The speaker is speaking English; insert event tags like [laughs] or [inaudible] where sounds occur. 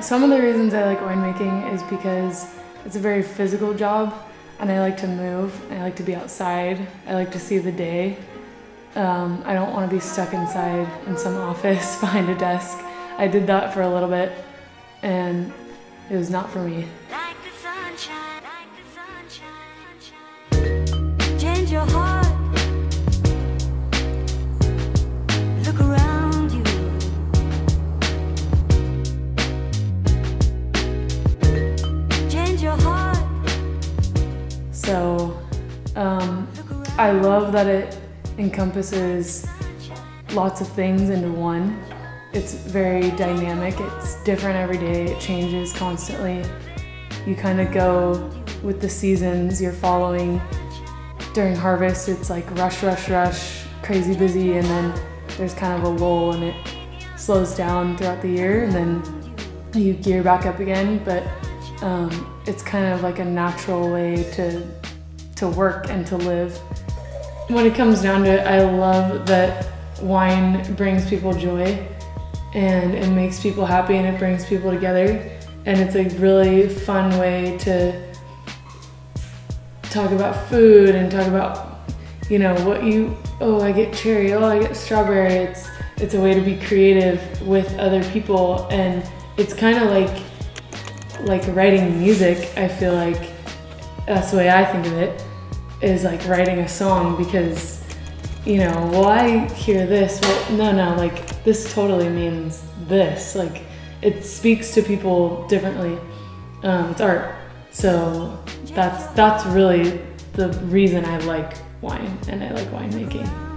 Some of the reasons I like winemaking is because it's a very physical job and I like to move. I like to be outside. I like to see the day. Um, I don't want to be stuck inside in some [laughs] office behind a desk. I did that for a little bit and it was not for me. Like I love that it encompasses lots of things into one. It's very dynamic, it's different every day, it changes constantly. You kind of go with the seasons, you're following. During harvest, it's like rush, rush, rush, crazy busy, and then there's kind of a lull and it slows down throughout the year, and then you gear back up again. But um, it's kind of like a natural way to to work and to live. When it comes down to it, I love that wine brings people joy and it makes people happy and it brings people together. And it's a really fun way to talk about food and talk about, you know, what you, oh, I get cherry, oh, I get strawberry. It's, it's a way to be creative with other people. And it's kind of like, like writing music, I feel like that's the way I think of it, is like writing a song because, you know, well, I hear this, well, no, no, like this totally means this. Like it speaks to people differently. Um, it's art. So that's, that's really the reason I like wine and I like winemaking.